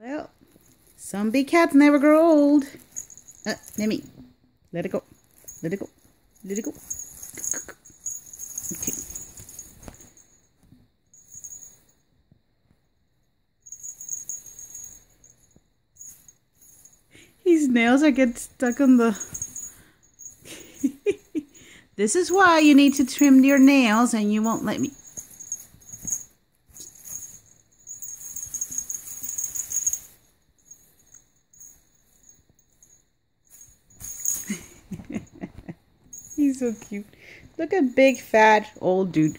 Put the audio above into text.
Well, some big cats never grow old. Uh, Nimby, let it go. Let it go. Let it go. Okay. His nails are getting stuck on the... this is why you need to trim your nails and you won't let me... He's so cute. Look at big, fat, old dude.